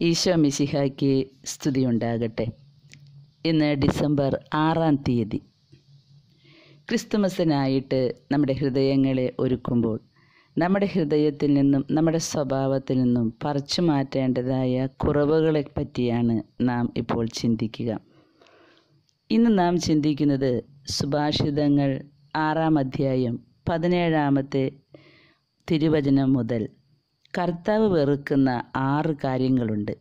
ഈശോ മിശിഹായ്ക്ക് സ്തുതിയുണ്ടാകട്ടെ ഇന്ന് ഡിസംബർ ആറാം തീയതി. ക്രിസ്തുമസിനായിട്ട് നമ്മുടെ ഹൃദയങ്ങളെ ഒരുക്കുമ്പോൾ നമ്മുടെ ഹൃദയത്തിൽ നിന്നും നമ്മുടെ സ്വഭാവത്തിൽ നിന്നും പറിച്ചു മാറ്റേണ്ടതായ കുറവുകളെ പറ്റിയാണ് നാം ഇപ്പോൾ ചിന്തിക്കുക. ഇന്ന് നാം ചിന്തിക്കുന്നത് സുഭാഷിതങ്ങൾ ആറാം അധ്യായം പതിനേഴാമത്തെ തിരുവചനം മുതൽ കർത്താവ് വെറുക്കുന്ന ആറ് കാര്യങ്ങളുണ്ട്.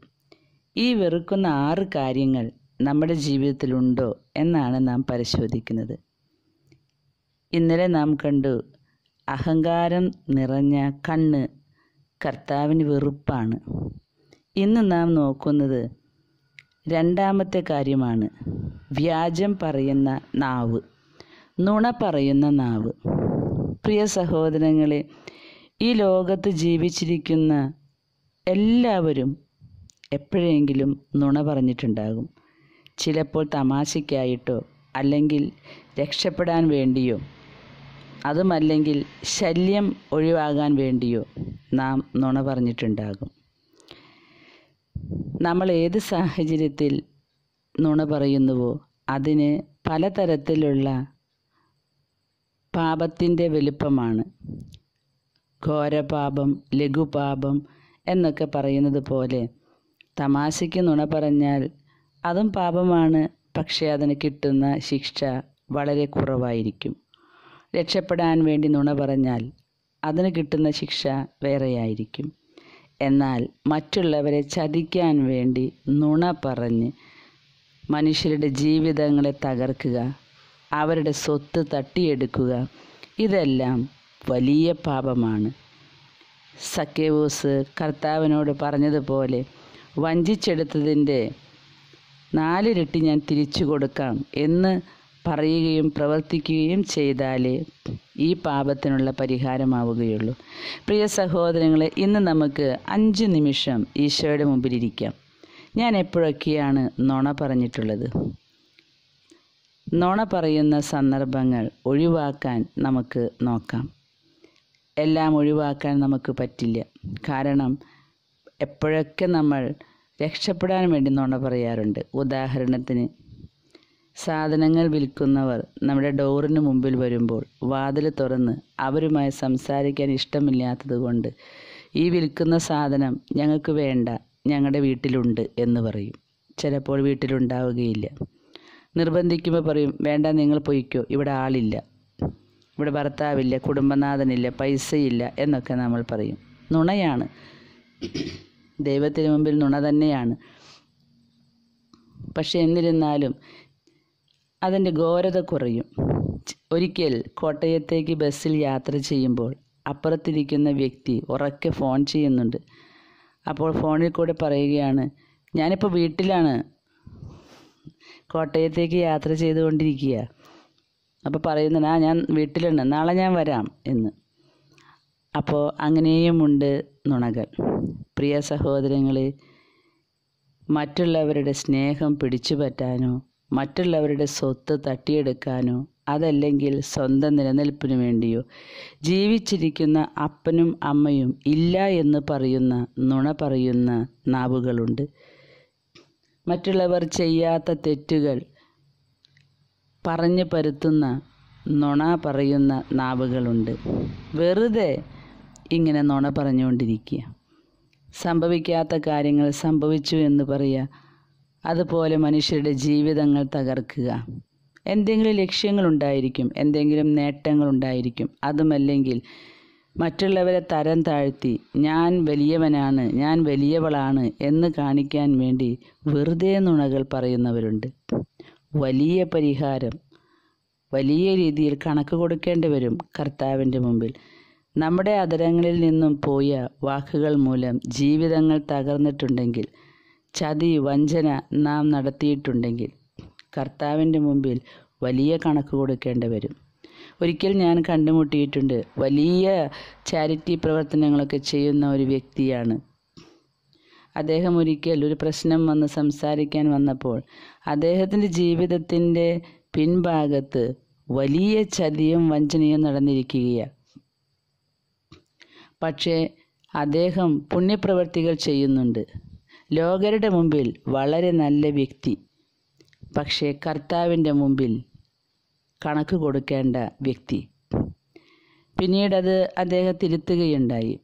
ഈ വെറുക്കുന്ന ആറ് കാര്യങ്ങൾ നമ്മുടെ ജീവിതത്തിലുണ്ടോ എന്നാണ് നാം പരിശോധിക്കുന്നത്. ഇന്നലെ നാം കണ്ടു അഹങ്കാരം നിറഞ്ഞ കണ്ണ് കർത്താവിന് വെറുപ്പാണ്. ഇന്ന് നാം നോക്കുന്നത് രണ്ടാമത്തെ കാര്യമാണ് വ്യാജം പറയുന്ന നാവ് നുണ പറയുന്ന നാവ്. പ്രിയ സഹോദരങ്ങളെ ഈ ലോകത്ത് ജീവിച്ചിരിക്കുന്ന എല്ലാവരും എപ്പോഴെങ്കിലും നുണ പറഞ്ഞിട്ടുണ്ടാകും. ചിലപ്പോൾ തമാശയ്ക്കായിട്ടോ അല്ലെങ്കിൽ രക്ഷപ്പെടാൻ വേണ്ടിയോ അതുമല്ലെങ്കിൽ ശല്യം ഒഴിവാകാൻ വേണ്ടിയോ നാം നുണ പറഞ്ഞിട്ടുണ്ടാകും. നമ്മൾ ഏത് സാഹചര്യത്തിൽ നുണ പറയുന്നുവോ അതിന് പലതരത്തിലുള്ള പാപത്തിന്റെ വലുപ്പമാണ്. ഘോരപാപം ലഘുപാപം എന്നൊക്കെ പറയുന്നത് പോലെ. തമാശയ്ക്ക് നുണ പറഞ്ഞാൽ അതും പാപമാണ് പക്ഷേ അതിന് കിട്ടുന്ന ശിക്ഷ വളരെ കുറവായിരിക്കും. രക്ഷപ്പെടാൻ വേണ്ടി നുണ പറഞ്ഞാൽ അതിന് കിട്ടുന്ന ശിക്ഷ വേറെയായിരിക്കും. എന്നാൽ മറ്റുള്ളവരെ ചതിക്കാൻ വേണ്ടി നുണ പറഞ്ഞ് മനുഷ്യരുടെ ജീവിതങ്ങളെ തകർക്കുക അവരുടെ സ്വത്ത് തട്ടിയെടുക്കുക ഇതെല്ലാം വലിയ പാപമാണ്. സക്കേവൂസ് കർത്താവിനോട് പറഞ്ഞതുപോലെ വഞ്ചിച്ചെടുത്തതിന്റെ നാലിരട്ടി ഞാൻ തിരിച്ചു കൊടുക്കാം എന്ന് പറയുകയും പ്രവർത്തിക്കുകയും ചെയ്താലേ ഈ പാപത്തിനുള്ള പരിഹാരമാവുകയുള്ളൂ. പ്രിയ സഹോദരങ്ങളെ ഇന്ന് നമുക്ക് അഞ്ച് നിമിഷം ഈശോയുടെ മുമ്പിലിരിക്കാം. ഞാൻ എപ്പോഴൊക്കെയാണ് നുണ പറഞ്ഞിട്ടുള്ളത്? നുണ പറയുന്ന സന്ദർഭങ്ങൾ ഒഴിവാക്കാൻ നമുക്ക് നോക്കാം. എല്ലാം ഒഴിവാക്കാൻ നമുക്ക് പറ്റില്ല. കാരണം എപ്പോഴൊക്കെ നമ്മൾ രക്ഷപ്പെടാൻ വേണ്ടി നുണ പറയാറുണ്ട്. ഉദാഹരണത്തിന് സാധനങ്ങൾ വിൽക്കുന്നവർ നമ്മുടെ ഡോറിന് മുമ്പിൽ വരുമ്പോൾ വാതിൽ തുറന്ന് അവരുമായി സംസാരിക്കാൻ ഇഷ്ടമില്ലാത്തത് കൊണ്ട് ഈ വിൽക്കുന്ന സാധനം ഞങ്ങൾക്ക് വേണ്ട ഞങ്ങളുടെ വീട്ടിലുണ്ട് എന്ന് പറയും. ചിലപ്പോൾ വീട്ടിലുണ്ടാവുകയില്ല. നിർബന്ധിക്കുമ്പോൾ പറയും വേണ്ട നിങ്ങൾ പൊയ്ക്കോ ഇവിടെ ആളില്ല. ഇവിടെ ഭർത്താവില്ല കുടുംബനാഥനില്ല പൈസയില്ല എന്നൊക്കെ നമ്മൾ പറയും. നുണയാണ്. ദൈവത്തിന് മുമ്പിൽ നുണ തന്നെയാണ്. പക്ഷെ എന്നിരുന്നാലും അതിന്റെ ഘോരത കുറയും. ഒരിക്കൽ കോട്ടയത്തേക്ക് ബസ്സിൽ യാത്ര ചെയ്യുമ്പോൾ അപ്പുറത്തിരിക്കുന്ന വ്യക്തി ഉറക്കെ ഫോൺ ചെയ്യുന്നുണ്ട്. അപ്പോൾ ഫോണിൽ കൂടെ പറയുകയാണ് ഞാനിപ്പോൾ വീട്ടിലാണ്. കോട്ടയത്തേക്ക് യാത്ര ചെയ്തുകൊണ്ടിരിക്കുക. അപ്പോൾ പറയുന്നത് ആ ഞാൻ വീട്ടിലുണ്ട് നാളെ ഞാൻ വരാം എന്ന്. അപ്പോൾ അങ്ങനെയുമുണ്ട് നുണകൾ. പ്രിയ സഹോദരങ്ങളെ മറ്റുള്ളവരുടെ സ്നേഹം പിടിച്ചു പറ്റാനോ മറ്റുള്ളവരുടെ സ്വത്ത് തട്ടിയെടുക്കാനോ അതല്ലെങ്കിൽ സ്വന്തം നിലനിൽപ്പിനു വേണ്ടിയോ ജീവിച്ചിരിക്കുന്ന അപ്പനും അമ്മയും ഇല്ല എന്ന് പറയുന്ന നുണ പറയുന്ന നാവുകളുണ്ട്. മറ്റുള്ളവർ ചെയ്യാത്ത തെറ്റുകൾ പറഞ്ഞു പരുത്തുന്ന നുണ പറയുന്ന നാവുകളുണ്ട്. വെറുതെ ഇങ്ങനെ നുണ പറഞ്ഞുകൊണ്ടിരിക്കുക. സംഭവിക്കാത്ത കാര്യങ്ങൾ സംഭവിച്ചു എന്ന് പറയുക. അതുപോലെ മനുഷ്യരുടെ ജീവിതങ്ങൾ തകർക്കുക. എന്തെങ്കിലും ലക്ഷ്യങ്ങളുണ്ടായിരിക്കും എന്തെങ്കിലും നേട്ടങ്ങളുണ്ടായിരിക്കും. അതുമല്ലെങ്കിൽ മറ്റുള്ളവരെ തരം താഴ്ത്തി ഞാൻ വലിയവനാണ് ഞാൻ വലിയവളാണ് എന്ന് കാണിക്കാൻ വേണ്ടി വെറുതെ നുണകൾ പറയുന്നവരുണ്ട്. വലിയ പരിഹാരം. വലിയ രീതിയിൽ കണക്ക് കൊടുക്കേണ്ടി വരും കർത്താവിന്റെ മുമ്പിൽ. നമ്മുടെ അതരങ്ങളിൽ നിന്നും പോയ വാക്കുകൾ മൂലം ജീവിതങ്ങൾ തകർന്നിട്ടുണ്ടെങ്കിൽ ചതി വഞ്ചന നാം നടത്തിയിട്ടുണ്ടെങ്കിൽ കർത്താവിന്റെ മുമ്പിൽ വലിയ കണക്ക് കൊടുക്കേണ്ടി വരും. ഒരിക്കൽ ഞാൻ കണ്ടുമുട്ടിയിട്ടുണ്ട് വലിയ ചാരിറ്റി പ്രവർത്തനങ്ങളൊക്കെ ചെയ്യുന്ന ഒരു വ്യക്തിയാണ്. അദ്ദേഹം ഒരിക്കൽ ഒരു പ്രശ്നം വന്ന് സംസാരിക്കാൻ വന്നപ്പോൾ അദ്ദേഹത്തിന്റെ ജീവിതത്തിന്റെ പിൻഭാഗത്ത് വലിയ ചതിയും വഞ്ചനയും നടന്നിരിക്കുകയാണ് പക്ഷേ അദ്ദേഹം പുണ്യപ്രവർത്തികൾ ചെയ്യുന്നുണ്ട്. ലോകരുടെ മുമ്പിൽ വളരെ നല്ല വ്യക്തി. പക്ഷേ കർത്താവിന്റെ മുമ്പിൽ കണക്ക് കൊടുക്കേണ്ട വ്യക്തി. പിന്നീടത് അദ്ദേഹം തിരുത്തുകയുണ്ടായി.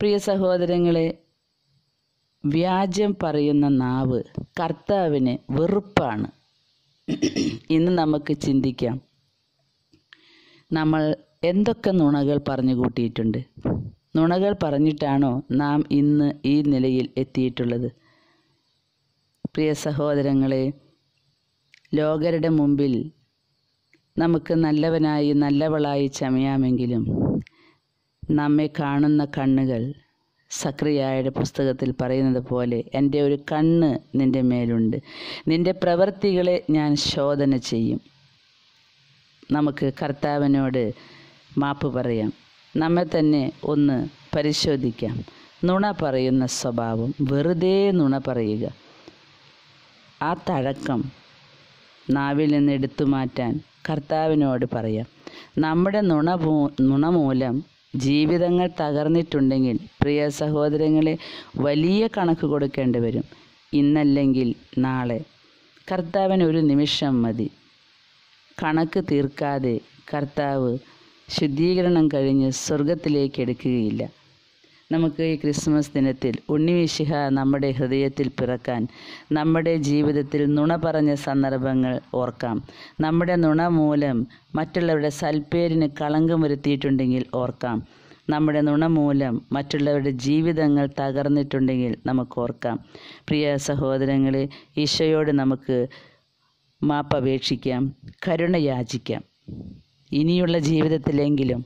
പ്രിയ സഹോദരങ്ങളെ വ്യാജം പറയുന്ന നാവ് കർത്താവിന് വെറുപ്പാണ്. ഇന്ന് നമുക്ക് ചിന്തിക്കാം. നമ്മൾ എന്തൊക്കെ നുണകൾ പറഞ്ഞു കൂട്ടിയിട്ടുണ്ട്? നുണകൾ പറഞ്ഞിട്ടാണോ നാം ഇന്ന് ഈ നിലയിൽ എത്തിയിട്ടുള്ളത്? പ്രിയ സഹോദരങ്ങളെ ലോകരുടെ മുമ്പിൽ നമുക്ക് നല്ലവനായി നല്ലവളായി ചമയാമെങ്കിലും നമ്മെ കാണുന്ന കണ്ണുകൾ സക്രിയായുടെ പുസ്തകത്തിൽ പറയുന്നത് പോലെ എന്റെ ഒരു കണ്ണ് നിന്റെ മേലുണ്ട്. നിന്റെ പ്രവൃത്തികളെ ഞാൻ ശോധന ചെയ്യും. നമുക്ക് കർത്താവിനോട് മാപ്പ് പറയാം. നമ്മെ തന്നെ ഒന്ന് പരിശോധിക്കാം. നുണ പറയുന്ന സ്വഭാവം വെറുതെ നുണ പറയുക. ആ തഴക്കം നാവിൽ നിന്ന് എടുത്തു മാറ്റാൻ കർത്താവിനോട് പറയാം. നമ്മുടെ നുണ നുണ മൂലം ജീവിതങ്ങൾ തകർന്നിട്ടുണ്ടെങ്കിൽ പ്രിയ സഹോദരങ്ങളെ വലിയ കണക്ക് കൊടുക്കേണ്ടി വരും. ഇന്നല്ലെങ്കിൽ നാളെ. കർത്താവിന് ഒരു നിമിഷം മതി. കണക്ക് തീർക്കാതെ കർത്താവ് ശുദ്ധീകരണം കഴിഞ്ഞ് സ്വർഗത്തിലേക്ക് എടുക്കുകയില്ല. നമുക്ക് ഈ ക്രിസ്മസ് ദിനത്തിൽ ഉണ്ണിമിശിഹ നമ്മുടെ ഹൃദയത്തിൽ പിറക്കാൻ നമ്മുടെ ജീവിതത്തിൽ നുണ പറഞ്ഞ സന്ദർഭങ്ങൾ ഓർക്കാം. നമ്മുടെ നുണ മൂലം മറ്റുള്ളവരുടെ സൽപ്പേരിന് കളങ്കം വരുത്തിയിട്ടുണ്ടെങ്കിൽ ഓർക്കാം. നമ്മുടെ നുണ മൂലം മറ്റുള്ളവരുടെ ജീവിതങ്ങൾ തകർന്നിട്ടുണ്ടെങ്കിൽ നമുക്ക് ഓർക്കാം. പ്രിയ സഹോദരങ്ങളെ ഈശോയോട് നമുക്ക് മാപ്പപേക്ഷിക്കാം കരുണ യാചിക്കാം. ഇനിയുള്ള ജീവിതത്തിലെങ്കിലും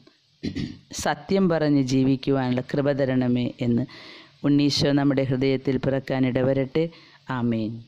സത്യം പറഞ്ഞ് ജീവിക്കുവാനുള്ള കൃപ തരണമേ എന്ന് ഉണ്ണീശോ നമ്മുടെ ഹൃദയത്തിൽ പിറക്കാൻ ഇടവരട്ടെ. ആമേൻ.